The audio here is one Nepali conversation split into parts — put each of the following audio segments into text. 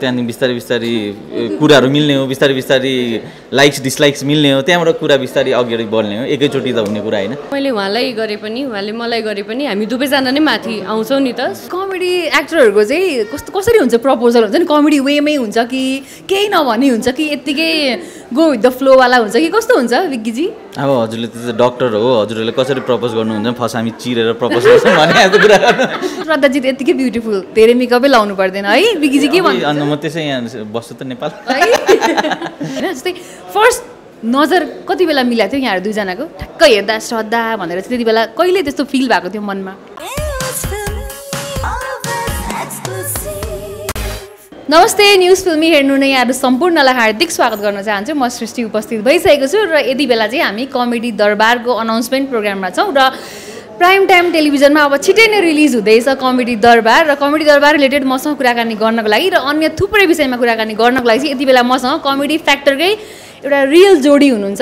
त्यहाँदेखि बिस्तारै बिस्तारै कुराहरू मिल्ने हो बिस्तारै बिस्तारै लाइक्स डिसलाइक्स मिल्ने हो त्यहाँबाट कुरा बिस्तारै अगाडि बढ्ने हो। एकैचोटि त हुने कुरा होइन। मैले उहाँलाई गरे पनि उहाँले मलाई गरे पनि हामी दुवैजना नै माथि आउँछौँ नि त। कमेडी एक्टरहरूको चाहिँ कस्तो कसरी हुन्छ प्रपोजल? हुन्छ नि कमेडी वेमै हुन्छ कि केही नभनी हुन्छ कि यत्तिकै गो विथ द फ्लोवाला हुन्छ कि कस्तो हुन्छ विक्कीजी? अब हजुरले त डक्टर हो हजुरहरूले कसरी प्रपोज गर्नुहुन्छ फर्स्ट हामी चिरेर प्रपोज गर्छौँ भने श्रद्धाजी त यत्तिकै ब्युटिफुल धेरै मेकअपै लाउनु पर्दैन है विक्कीजी के भन्नु अन्त म त्यसै यहाँ बस्छु त नेपाल। होइन जस्तै फर्स्ट नजर कति बेला मिलाएको थियो यहाँहरू दुईजनाको? ठ्याक्क हेर्दा श्रद्धा भनेर चाहिँ त्यति बेला कहिले त्यस्तो फिल भएको थियो मनमा? नमस्ते न्युज फिल्मी हेर्नु नै यहाँहरू सम्पूर्णलाई हार्दिक स्वागत गर्न चाहन्छु। म सृष्टि उपस्थित भइसकेको छु र यति बेला चाहिँ हामी कमेडी दरबारको अनाउन्समेन्ट प्रोग्राममा छौँ र प्राइम टाइम टेलिभिजनमा अब छिटै नै रिलिज हुँदैछ कमेडी दरबार र कमेडी दरबार रिलेटेड मसँग कुराकानी गर्नको लागि र अन्य थुप्रै विषयमा कुराकानी गर्नको लागि चाहिँ यति बेला मसँग कमेडी फ्याक्टरकै एउटा रियल जोडी हुनुहुन्छ।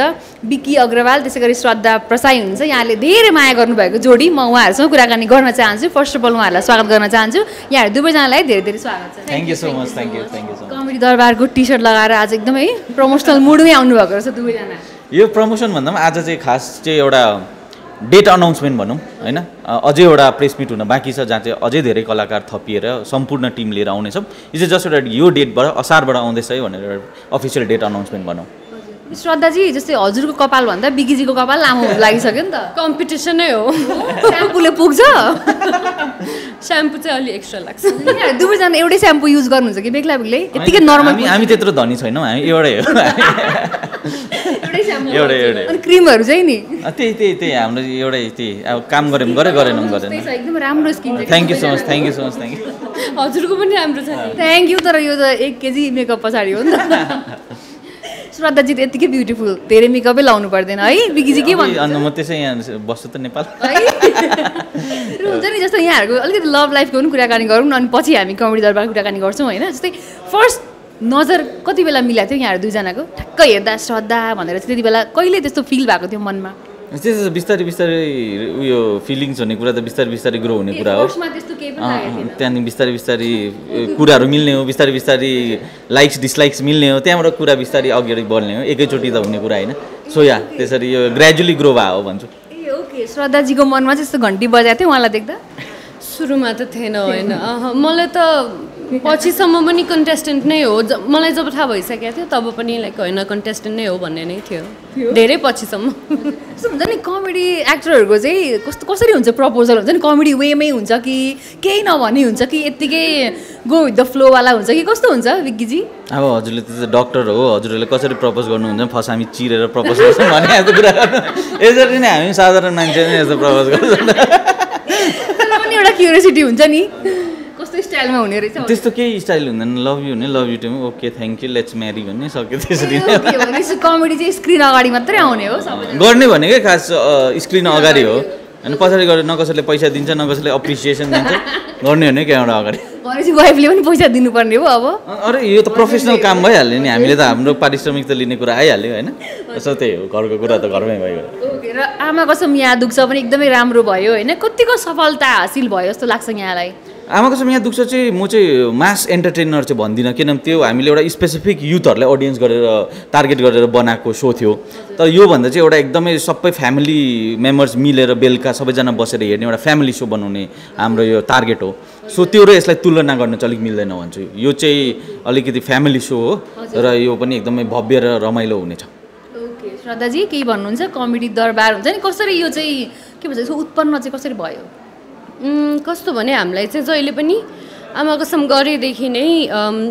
विक्की अग्रवाल त्यसै गरी श्रद्धा प्रसाई हुनुहुन्छ। यहाँले धेरै माया गर्नुभएको जोडी म उहाँहरूसँग कुराकानी गर्न चाहन्छु। फर्स्ट अफ अल उहाँहरूलाई स्वागत गर्न चाहन्छु। यहाँहरू दुवैजनालाई धेरै धेरै स्वागत छ। Thank you so much thank you thank you Comedy दरबारको टी सर्ट लगाएर आज एकदमै प्रमोसनल मुडमै आउनुभएको रहेछ दुवैजना। यो प्रमोसन भन्दा पनि आज चाहिँ खास चाहिँ एउटा डेट अनाउन्समेन्ट भनौँ होइन? अझै एउटा प्रेस मिट हुन बाँकी छ जहाँ चाहिँ अझै धेरै कलाकार थपिएर सम्पूर्ण टिम लिएर आउनेछौँ यो चाहिँ जस्ट एउटा यो डेटबाट असारबाट आउँदैछ है भनेर अफिसियल डेट अनाउन्समेन्ट भनौँ। श्रद्धाजी जस्तै हजुरको कपाल भन्दा बिकिजीको कपाल लामो लागिसक्यो नि त। कम्पिटिसन नै हो। स्याम्पूले पुग्छ। स्याम्पू चाहिँ अलि एक्स्ट्रा लाग्छ। दुवैजना एउटै स्याम्पू युज गर्नुहुन्छ कि बेग्ला बेग्लै? यत्तिकै नर्मल हामी हामी त्यत्रो धनी छैनौँ हामी एउटै हो। एउटै एउटै अनि क्रिमहरू चाहिँ नि. त्यही त्यही त्यही हाम्रो एउटै त्यही अब काम गऱ्यो भने गऱ्यो गरेन भने गरेन एकदम राम्रो skin thank you so much thank you so much thank you हजुरको पनि राम्रो छ थ्याङ्क यू तर यो त एक केजी मेकअप पछाडि हो नि त। श्रद्धाजी त यत्तिकै ब्युटिफुल धेरै मेकअपै लाउनु पर्दैन है। विकीजी के भन्नु अन्त म त्यसै यहाँ बस्छु त नेपाल। हुन्छ नि जस्तो यहाँहरूको अलिकति लभ लाइफको पनि कुराकानी गरौँ न अनि पछि हामी कमेडी दरबार कुराकानी गर्छौँ होइन? जस्तै फर्स्ट नजर कति बेला मिलाएको थियो यहाँहरू दुईजनाको? ठ्याक्क हेर्दा श्रद्धा भनेर चाहिँ त्यति बेला कहिले त्यस्तो फिल भएको थियो मनमा? त्यस्तो बिस्तारै बिस्तारै उयो फिलिङ्स हुने कुरा त बिस्तारै बिस्तारै ग्रो हुने कुरा हो। त्यहाँदेखि बिस्तारै बिस्तारै कुराहरू मिल्ने हो बिस्तारै बिस्तारै लाइक्स डिसलाइक्स मिल्ने हो त्यहाँबाट कुरा बिस्तारै अगाडि बढ्ने हो। एकैचोटि त हुने कुरा होइन। सो या त्यसरी यो ग्रेजुअली ग्रो भए हो भन्छु। ए ओके श्रद्धाजीको मनमा चाहिँ यस्तो घन्टी बजाएको थियो उहाँलाई देख्दा? सुरुमा त थिएन होइन। अहँ, मलाई त पछिसम्म पनि कन्टेस्टेन्ट नै हो। ज- मलाई जब थाहा भइसकेको थियो तब पनि लाइक होइन कन्टेस्टेन्ट नै हो भन्ने नै थियो। धेरै पछिसम्म। यस्तो हुन्छ नि कमेडी एक्टरहरूको चाहिँ कस्तो कसरी हुन्छ प्रपोजल हुन्छ नि कमेडी वेमै हुन्छ कि केही नभनी हुन्छ कि यत्तिकै गो विथ द फ्लोवाला हुन्छ कि कस्तो हुन्छ विक्कीजी? अब हजुरले त डक्टर हो। हजुरहरूले कसरी प्रपोज गर्नुहुन्छ फर्स्ट हामी चिरेर प्रपोज गर्छौँ भने यस्तो कुरा यसरी नै हामी साधारण मान्छे नै यस्तो प्रपोज गर्छौँ। एउटा क्युरियोसिटी हुन्छ नि। स्टाइलमा हुने रहेछ त्यस्तो केही स्टाइल हुँदैन। लभ यु भने love you too okay thank you let's marry भन्ने सक्यो त्यसरी। नै कमेडी चाहिँ स्क्रिन अगाडि मात्रै आउने हो गर्ने भनेकै खास स्क्रिन अगाडि हो। होइन पछाडि गएर न कसैले पैसा दिन्छ न कसैले अप्रिसिएसन दिन्छ गर्ने भने क्यामेरा अगाडि। भनेपछि वाइफले पनि पैसा दिनुपर्ने हो अब। अरे यो त प्रोफेसनल काम भइहाल्यो नि हामीले त हाम्रो पारिश्रमिक त लिने कुरा आइहाल्यो होइन? सो त्यही हो घरको कुरा त घरमै भइगयो ओके र आमा कसम यहाँ दुख्छ पनि एकदमै राम्रो भयो होइन? कतिको सफलता हासिल भयो जस्तो लाग्छ यहाँलाई? आमाको चाहिँ यहाँ दुख्छ चाहिँ म चाहिँ मास एन्टरटेनर चाहिँ भन्दिनँ किनभने त्यो हामीले एउटा स्पेसिफिक युथहरूलाई अडियन्स गरेर टार्गेट गरेर बनाएको सो थियो। तर योभन्दा चाहिँ एउटा एकदमै सबै फ्यामिली मेम्बर्स मिलेर बेलुका सबैजना बसेर हेर्ने एउटा फ्यामिली सो बनाउने हाम्रो यो टार्गेट हो। सो त्यो र यसलाई तुलना गर्न चाहिँ अलिक मिल्दैन भन्छु। यो चाहिँ अलिकति फ्यामिली सो हो र यो पनि एकदमै भव्य र रमाइलो हुनेछ। ओके श्रद्धाजी केही भन्नुहुन्छ? कमेडी दरबार हुन्छ नि कसरी यो चाहिँ के भन्छ यसको उत्पन्न चाहिँ कसरी भयो? कस्तो भने हामीलाई चाहिँ जहिले पनि आमा कसम गरेदेखि नै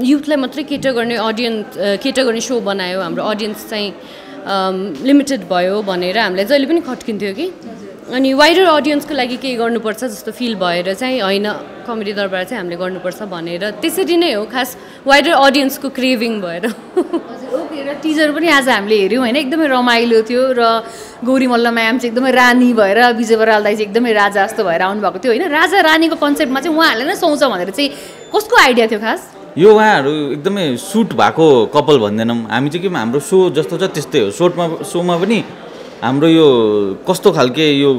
युथलाई मात्रै केटर गर्ने अडियन्स केटर गर्ने सो बनायो हाम्रो अडियन्स चाहिँ लिमिटेड भयो भनेर हामीलाई जहिले पनि खट्किन्थ्यो कि। अनि वाइडर अडियन्सको लागि केही गर्नुपर्छ जस्तो फिल भएर चाहिँ होइन कमेडी दरबार चाहिँ हामीले गर्नुपर्छ भनेर त्यसरी नै हो खास वाइडर अडियन्सको क्रेभिङ भएर। र टिजर पनि आज हामीले हेऱ्यौँ होइन एकदमै रमाइलो थियो र गौरी मल्ल म्याम चाहिँ एकदमै रानी भएर विजय बराल दाई चाहिँ एकदमै राजा जस्तो भएर आउनुभएको थियो होइन। राजा रानीको कन्सेप्टमा चाहिँ उहाँहरूले नै सुहाउँछ भनेर चाहिँ कसको आइडिया थियो खास? यो उहाँहरू एकदमै सुट भएको कपाल भन्दैनौँ। हामी चाहिँ के हाम्रो सो जस्तो छ त्यस्तै हो। सोटमा सोमा पनि हाम्रो यो कस्तो खालके यो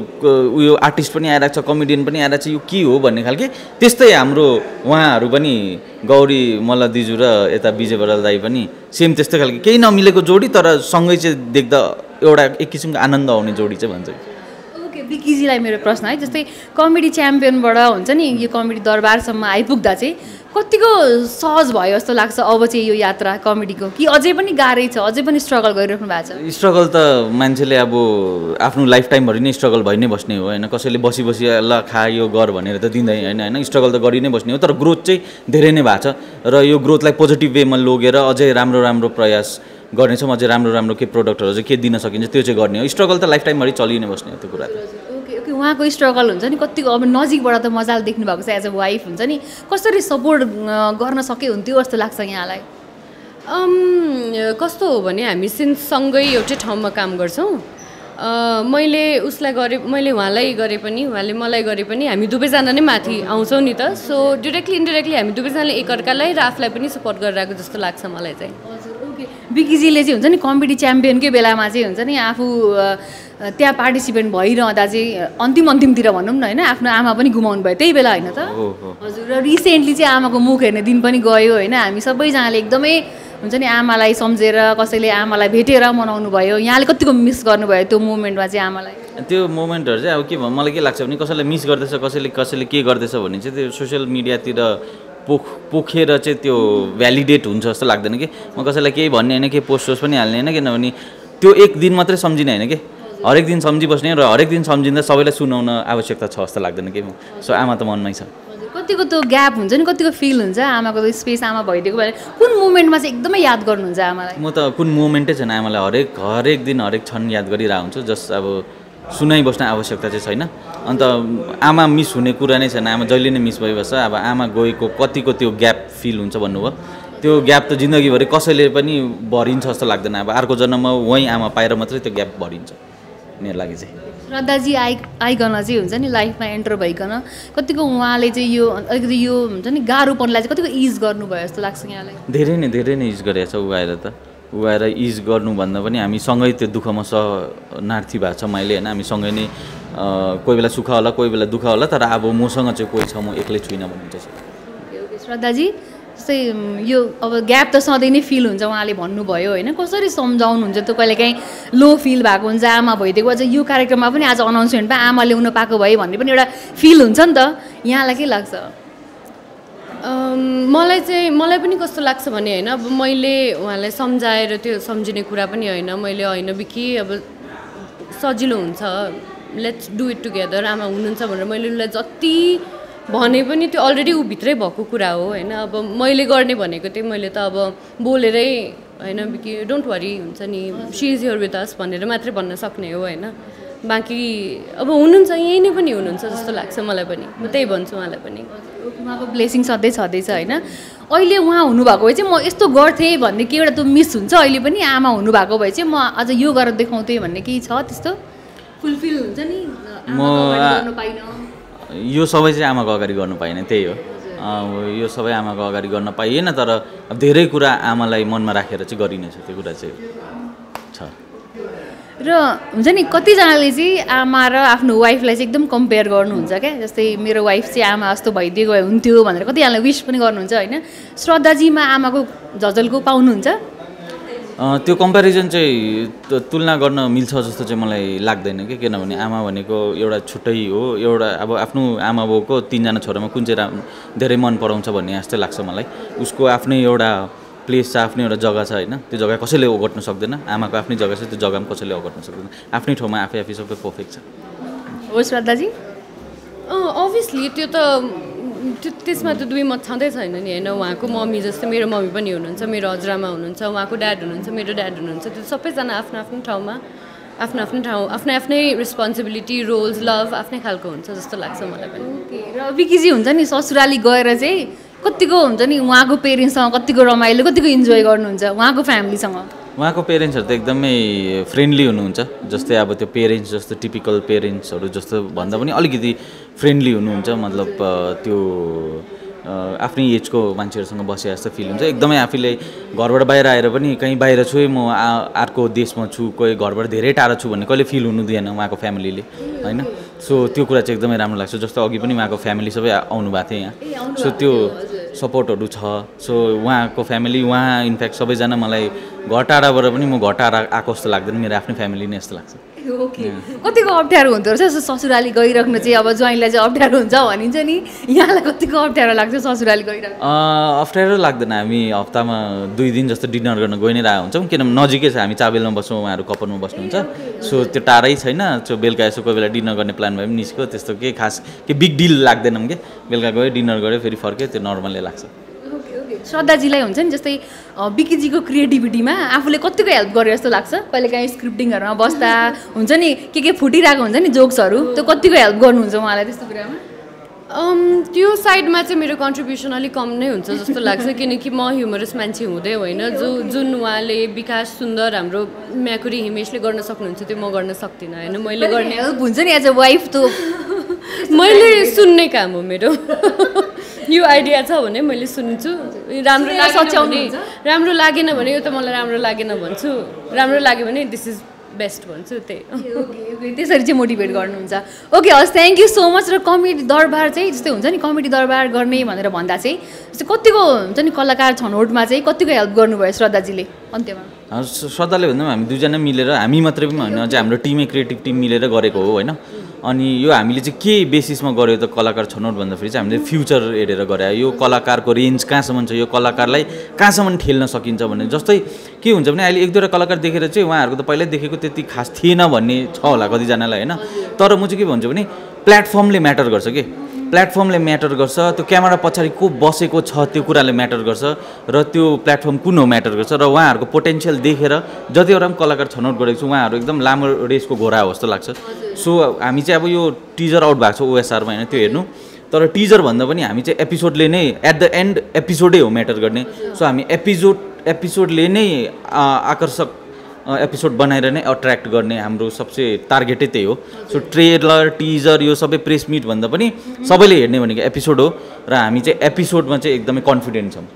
उयो आर्टिस्ट पनि आइरहेको छ कमेडियन पनि आइरहेको छ यो के हो भन्ने खालके त्यस्तै हाम्रो उहाँहरू पनि गौरी मल्ल दिजु र यता विजय बराल दाई पनि सेम त्यस्तै खालके केही नमिलेको जोडी तर सँगै चाहिँ देख्दा एउटा एक किसिमको आनन्द आउने जोडी चाहिँ भन्छ। ओके बिकिजीलाई मेरो प्रश्न है? जस्तै कमेडी च्याम्पियनबाट हुन्छ नि यो कमेडी दरबारसम्म आइपुग्दा चाहिँ कतिको सहज भयो जस्तो लाग्छ अब चाहिँ यो यात्रा कमेडीको? कि अझै पनि गाह्रै छ? अझै पनि स्ट्रगल गरिराख्नु भएको छ? स्ट्रगल त मान्छेले अब आफ्नो लाइफ टाइमभरि नै स्ट्रगल भइ नै बस्ने हो होइन? कसैले बसी बसी ल खा यो गर भनेर त दिँदैन होइन? होइन? स्ट्रगल त गरि नै बस्ने हो तर ग्रोथ चाहिँ धेरै नै भएको छ। र यो ग्रोथलाई पोजिटिभ वेमा लगेर अझै राम्रो राम्रो प्रयास गर्नेछौँ अझै राम्रो राम्रो के प्रोडक्टहरू चाहिँ के दिन सकिन्छ त्यो चाहिँ गर्ने हो। स्ट्रगल त लाइफ टाइमभरि चलि नै बस्ने हो त्यो कुरा त। ओके ओके उहाँको स्ट्रगल हुन्छ नि कतिको अब नजिकबाट त मजाले देख्नु भएको छ एज अ वाइफ हुन्छ नि। कसरी सपोर्ट गर्न सके हुन्थ्यो जस्तो लाग्छ यहाँलाई? कस्तो हो भने हामी सिन्स सँगै एउटै ठाउँमा काम गर्छौँ। मैले उसलाई गरेँ मैले उहाँलाई गरेँ पनि उहाँले मलाई गरेँ पनि हामी दुवैजना नै माथि आउँछौँ नि त। सो डिरेक्टली इन्डिरेक्टली हामी दुवैजनाले एकअर्कालाई र आफूलाई पनि सपोर्ट गरिरहेको जस्तो लाग्छ मलाई चाहिँ। बिकिजीले चाहिँ हुन्छ नि कमेडी च्याम्पियनकै बेलामा चाहिँ हुन्छ नि आफू त्यहाँ पार्टिसिपेन्ट भइरहँदा चाहिँ अन्तिम अन्तिमतिर भनौँ न होइन? आफ्नो आमा पनि गुमाउनु भयो। त्यही बेला होइन त? हजुर र रिसेन्टली चाहिँ आमाको मुख हेर्ने दिन पनि गयो होइन? हामी सबैजनाले एकदमै हुन्छ नि आमालाई सम्झेर कसैले आमालाई भेटेर मनाउनु भयो। यहाँले कतिको मिस गर्नुभयो त्यो मोमेन्टमा चाहिँ आमालाई? त्यो मोमेन्टहरू चाहिँ अब के भन्नु मलाई के लाग्छ भने कसैलाई मिस गर्दैछ कसैले कसैले के गर्दैछ भने चाहिँ त्यो सोसियल मिडियातिर पोख पोखेर चाहिँ त्यो भ्यालिडेट हुन्छ जस्तो लाग्दैन कि? म कसैलाई केही भन्ने होइन केही पोस्ट सोस्ट पनि हाल्ने होइन किनभने त्यो एक दिन मात्रै सम्झिने होइन कि? हरेक दिन सम्झिबस्ने र हरेक दिन सम्झिँदा सबैलाई सुनाउन आवश्यकता छ जस्तो लाग्दैन कि? सो आमा त मनमै छ। कतिको त्यो ग्याप हुन्छ नि कतिको फिल हुन्छ? आमाको त्यो स्पेस आमा भइदिएको भए कुन मोमेन्टमा चाहिँ एकदमै याद गर्नुहुन्छ आमालाई? म त कुन मोमेन्टै छैन आमालाई हरेक हरेक दिन हरेक क्षण याद गरिरहेको हुन्छु जस अब सुनाइबस्ने आवश्यकता चाहिँ छैन। अन्त आमा मिस हुने कुरा नै छैन। आमा जहिले नै मिस भइबस्छ। अब आमा गएको कतिको त्यो ग्याप फिल हुन्छ भन्नुभयो। त्यो ग्याप त जिन्दगीभरि कसैले पनि भरिन्छ जस्तो लाग्दैन। अब अर्को जन्ममा वहीँ आमा पाएर मात्रै त्यो ग्याप भरिन्छ। मेरो लागि चाहिँ। श्रद्धाजी आइ आइकन चाहिँ हुन्छ नि लाइफमा एन्टर भइकन। कतिको उहाँले चाहिँ यो अलिकति यो हुन्छ नि गाह्रोपनलाई चाहिँ कतिको इज गर्नुभयो जस्तो लाग्छ यहाँलाई? धेरै नै धेरै नै युज गरेको छ ऊ आएर त। ऊ आएर युज गर्नुभन्दा पनि हामी सँगै त्यो दुःखमा सहनार्थी भएको छ मैले होइन? हामी सँगै नै कोही बेला सुख होला कोही बेला दुःख होला तर अब मसँग चाहिँ कोही छ म एक्लै छुइनँ भन्ने चाहिँ छ। Okay okay. श्रद्धाजी जस्तै यो अब ग्याप त सधैँ नै फिल हुन्छ उहाँले भन्नुभयो होइन? कसरी सम्झाउनुहुन्छ? त्यो कहिले काहीँ लो फिल भएको हुन्छ आमा भइदिएको अझ यो कार्यक्रममा पनि आज अनाउन्समेन्टमा आमा ल्याउन पाएको भए भन्ने पनि एउटा फिल हुन्छ नि त। यहाँलाई के लाग्छ? मलाई चाहिँ मलाई पनि कस्तो लाग्छ भने होइन अब मैले उहाँलाई सम्झाएर त्यो सम्झिने कुरा पनि होइन मैले होइन बिकि अब सजिलो हुन्छ लेट्स डु इट टुगेदर आमा हुनुहुन्छ भनेर मैले उसलाई जति भने पनि त्यो अलरेडी ऊ भित्रै भएको कुरा हो होइन। अब मैले गर्ने भनेको चाहिँ मैले त अब बोलेरै होइन बिकि डोन्ट वरी हुन्छ नि she is here with us भनेर मात्रै भन्न सक्ने हो होइन। बाँकी अब हुनुहुन्छ यहीँ नै पनि हुनुहुन्छ जस्तो लाग्छ मलाई पनि। म त्यही भन्छु उहाँलाई पनि। उहाँको ब्लेसिङ सधैँ छँदैछ होइन? अहिले उहाँ हुनुभएको भए चाहिँ म यस्तो गर्थेँ भन्ने के एउटा त्यो मिस हुन्छ अहिले पनि आमा हुनुभएको भए चाहिँ म अझ यो गरेर देखाउँथेँ भन्ने केही छ त्यस्तो? फुलफिल हुन्छ नि म- यो सबै चाहिँ आमाको अगाडि गर्नु पाइनँ त्यही हो। अँ, यो सबै आमाको अगाडि गर्न पाइएन तर अब धेरै कुरा आमालाई मनमा राखेर चाहिँ गरिनेछ त्यो कुरा चाहिँ। र हुन्छ नि कतिजनाले चाहिँ आमा र आफ्नो वाइफलाई चाहिँ एकदम कम्पेयर गर्नुहुन्छ क्या? जस्तै मेरो वाइफ चाहिँ आमा जस्तो भइदिएको भए हुन्थ्यो भनेर कतिजनाले विस पनि गर्नुहुन्छ होइन? श्रद्धाजीमा आमाको झझल्को पाउनुहुन्छ? त्यो कम्पेरिजन चाहिँ तुलना गर्न मिल्छ जस्तो चाहिँ मलाई लाग्दैन कि? किनभने आमा भनेको एउटा छुट्टै हो एउटा अब आफ्नो आमा बाउको तिनजना छोरामा कुन चाहिँ राम धेरै मन पराउँछ भन्ने जस्तै लाग्छ मलाई। उसको आफ्नै एउटा प्लेस छ आफ्नै एउटा जग्गा छ होइन? त्यो जग्गा कसैले ओगट्न सक्दैन। आमाको आफ्नै जग्गा छ त्यो जग्गा पनि कसैले ओगट्न सक्दैन। आफ्नै ठाउँमा आफै आफै सबै पर्फेक्ट छ। हो श्रद्धाजी? अभियसली त्यो त त्यो त्यसमा त दुई मत छँदै छैन नि होइन? उहाँको मम्मी जस्तै मेरो मम्मी पनि हुनुहुन्छ मेरो हजुरआमा हुनुहुन्छ उहाँको ड्याड हुनुहुन्छ मेरो ड्याड हुनुहुन्छ। त्यो सबैजना आफ्नो आफ्नो ठाउँमा आफ्नो आफ्नो ठाउँ आफ्नै आफ्नै रेस्पोन्सिबिलिटी रोल्स लभ आफ्नै खालको हुन्छ जस्तो लाग्छ मलाई पनि। ओके र विकीजी हुन्छ नि ससुराली गएर चाहिँ कतिको हुन्छ नि उहाँको पेरेन्ट्ससँग कतिको रमाइलो कतिको इन्जोय गर्नुहुन्छ उहाँको फ्यामिलीसँग? उहाँको पेरेन्ट्सहरू त एकदमै फ्रेन्डली हुनुहुन्छ जस्तै अब त्यो पेरेन्ट्स जस्तो टिपिकल पेरेन्ट्सहरू जस्तो भन्दा पनि अलिकति फ्रेन्डली हुनुहुन्छ मतलब त्यो आफ्नै एजको मान्छेहरूसँग बसे जस्तो फिल हुन्छ। एकदमै आफूले घरबाट बाहिर आएर पनि कहीँ बाहिर छु है म अर्को देशमा छु कोही घरबाट धेरै टाढो छु भन्ने कहिले फिल हुनु दिएन उहाँको फ्यामिलीले होइन? सो त्यो कुरा चाहिँ एकदमै राम्रो लाग्छ जस्तो अघि पनि उहाँको फ्यामिली सबै आउनु भएको थियो यहाँ। सो त्यो सपोर्टहरू छ। सो उहाँको फ्यामिली उहाँ इनफ्याक्ट सबैजना मलाई घर टाढाबाट पनि म घर टाढा आएको जस्तो लाग्दैन। मेरो आफ्नै फ्यामिली नै जस्तो लाग्छ। कतिको अप्ठ्यारो हुँदो रहेछ। जस्तो ससुराली गइराख्नु चाहिँ अब ज्वाइँलाई चाहिँ अप्ठ्यारो हुन्छ भनिन्छ नि। यहाँलाई कतिको अप्ठ्यारो लाग्छ ससुराली गइराख्नु? अ, अप्ठ्यारो लाग्दैन। हामी हप्तामा दुई दिन जस्तो डिनर गर्न गइ नै रहेको हुन्छौँ। किनभने नजिकै छ। हामी चाबेलमा बस्छौँ उहाँहरू कपनमा बस्नुहुन्छ। सो त्यो टाढै छैन। सो बेलुका यसो कोही बेला डिनर गर्ने प्लान भए पनि निस्क्यो। त्यस्तो केही खास केही बिग डिल लाग्दैनौँ कि बेलुका गयो डिनर गऱ्यो फेरि फर्क्यो। त्यो नर्मलै लाग्छ। श्रद्धाजीलाई हुन्छ नि जस्तै अ, विकीजीको क्रिएटिभिटीमा आफूले कतिको हेल्प गरे जस्तो लाग्छ? कहिले काहीँ स्क्रिप्टिङहरूमा बस्दा हुन्छ नि के के फुटिरहेको हुन्छ नि जोक्सहरू त्यो कतिको हेल्प गर्नुहुन्छ उहाँलाई त्यस्तो कुरामा? त्यो साइडमा चाहिँ मेरो कन्ट्रिब्युसन अलिक कम नै हुन्छ जस्तो लाग्छ किनकि म ह्युमरस मान्छे हुँदै होइन जो जुन उहाँले विकास सुन्दर हाम्रो म्याकुरी हिमेशले गर्न सक्नुहुन्छ त्यो म गर्न सक्दिनँ होइन? मैले गर्ने हेल्प हुन्छ नि एज अ वाइफ त मैले सुन्ने काम हो मेरो। यो आइडिया छ भने मैले सुन्छु। राम्रो? भने राम्रो लागेन भने यो त मलाई राम्रो लागेन भन्छु। राम्रो लाग्यो भने दिस इज बेस्ट भन्छु त्यही। ओके ओके त्यसरी चाहिँ मोटिभेट गर्नुहुन्छ। ओके हस् थ्याङ्क यू सो मच र कमेडी दरबार चाहिँ जस्तै हुन्छ नि कमेडी दरबार गर्ने भनेर भन्दा चाहिँ जस्तै कतिको हुन्छ नि कलाकार छनौटमा चाहिँ कतिको हेल्प गर्नुभयो श्रद्धाजीले? अन्त्यमा। श्रद्धाले भन्दा पनि हामी दुईजना मिलेर हामी मात्रै पनि होइन अझै हाम्रो टिमै क्रिएटिभ टिम मिलेर गरेको हो होइन? अनि यो हामीले चाहिँ के बेसिसमा गऱ्यो त कलाकार छनौट भन्दाखेरि चाहिँ हामीले फ्युचर हेरेर गरे। यो कलाकारको रेन्ज कहाँसम्म छ? यो कलाकारलाई कहाँसम्म ठेल्न सकिन्छ भन्ने। जस्तै के हुन्छ भने अहिले एक दुईवटा कलाकार देखेर चाहिँ उहाँहरूको त पहिल्यै देखेको त्यति खास थिएन भन्ने छ होला कतिजनालाई होइन? तर म चाहिँ के भन्छु भने प्लेटफर्मले म्याटर गर्छ कि? प्लेटफर्मले म्याटर गर्छ। त्यो क्यामेरा पछाडि को बसेको छ त्यो कुराले म्याटर गर्छ र त्यो प्लेटफर्म कुन हो म्याटर गर्छ र उहाँहरूको पोटेन्सियल देखेर जतिवटा पनि कलाकार छनौट गरेको छु उहाँहरू एकदम लामो रेसको घोडा हो जस्तो लाग्छ। सो हामी चाहिँ अब यो टिजर आउट भएको छ ओएसआरमा होइन त्यो हेर्नु। तर टिजर भन्दा पनि हामी चाहिँ एपिसोडले नै एट द एन्ड एपिसोडै हो म्याटर गर्ने। सो हामी एपिसोड एपिसोडले नै आकर्षक एपिसोड बनाएर नै अट्र्याक्ट गर्ने हाम्रो सबसे टार्गेटै त्यही हो। सो ट्रेलर टिजर यो सबै प्रेस मिट भन्दा पनि सबैले हेर्ने भनेको एपिसोड हो र हामी चाहिँ एपिसोडमा चाहिँ एकदमै कन्फिडेन्ट छौँ।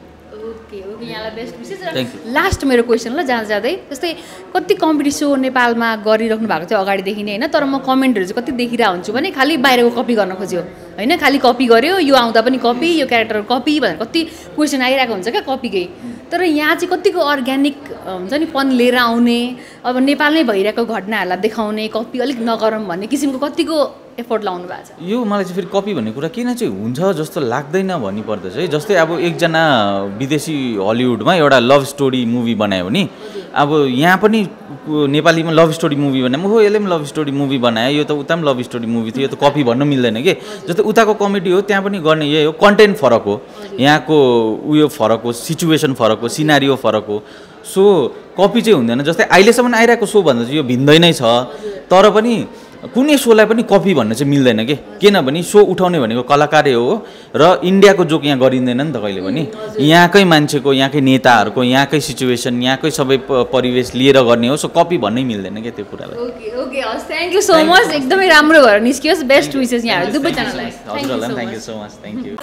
लास्ट मेरो क्वेसन ल जाँदा जाँदै जस्तै कति कमेडी सो नेपालमा गरिराख्नु भएको थियो अगाडिदेखि नै होइन? तर म कमेन्टहरू चाहिँ कति देखिरहेको हुन्छु भने खालि बाहिरको कपी गर्न खोज्यो। होइन खालि कपी गर्यो यो आउँदा पनि कपी यो क्यारेक्टर कपी भनेर कति क्वेसन आइरहेको हुन्छ क्या कपीकै तर यहाँ चाहिँ कतिको अर्ग्यानिक हुन्छ नि पन लिएर आउने अब नेपालमै भइरहेको घटनाहरूलाई देखाउने कपी अलिक नगरौँ भन्ने किसिमको कतिको एफोर्ट लाउनु भएको छ। यो मलाई चाहिँ फेरि कपी भन्ने कुरा किन चाहिँ हुन्छ जस्तो लाग्दैन भन्नुपर्दा चाहिँ जस्तै अब एकजना विदेशी हलिउडमा एउटा लभ स्टोरी मुभी बनायो भने अब यहाँ पनि नेपालीमा लभ स्टोरी मुभी बनायो हो यसले पनि लभ स्टोरी मुभी बनायो यो त उता पनि लभ स्टोरी मुभी थियो यो त कपी भन्न मिल्दैन कि? जस्तै उताको कमेडी हो त्यहाँ पनि गर्ने यही हो कन्टेन्ट फरक हो। यहाँको उयो फरक हो सिचुएसन फरक हो सिनारियो फरक हो। सो कपी चाहिँ हुँदैन। जस्तै अहिलेसम्म आइरहेको सो भन्दा चाहिँ यो भिन्दै नै छ। तर पनि कुनै सोलाई पनि कपी भन्न चाहिँ मिल्दैन कि? किनभने सो उठाउने भनेको कलाकारै हो र इन्डियाको जोक यहाँ गरिँदैन नि त कहिले पनि। यहाँकै मान्छेको यहाँकै नेताहरूको यहाँकै सिचुएसन यहाँकै सबै परिवेश लिएर गर्ने हो सो कपी भन्नै मिल्दैन क्या त्यो कुरालाई। ओके ओके हस् थ्याङ्क यू सो मच एकदमै राम्रो भएर निस्कियोस् बेस्ट विसेस यहाँहरू दुवैजनालाई हजुरहरूलाई thank you so much thank you